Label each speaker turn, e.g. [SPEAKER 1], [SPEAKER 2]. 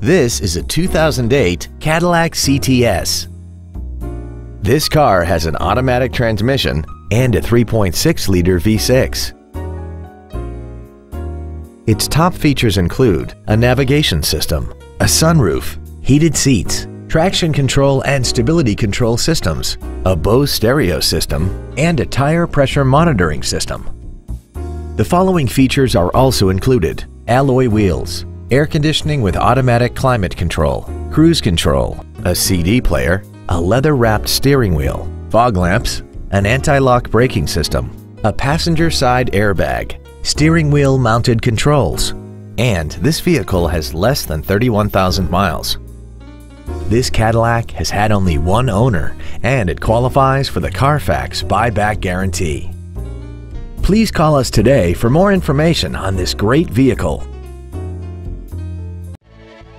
[SPEAKER 1] This is a 2008 Cadillac CTS. This car has an automatic transmission and a 3.6-liter V6. Its top features include a navigation system, a sunroof, heated seats, traction control and stability control systems, a Bose stereo system, and a tire pressure monitoring system. The following features are also included. Alloy wheels, air conditioning with automatic climate control, cruise control, a CD player, a leather-wrapped steering wheel, fog lamps, an anti-lock braking system, a passenger side airbag, steering wheel mounted controls, and this vehicle has less than 31,000 miles. This Cadillac has had only one owner and it qualifies for the Carfax buyback guarantee. Please call us today for more information on this great vehicle.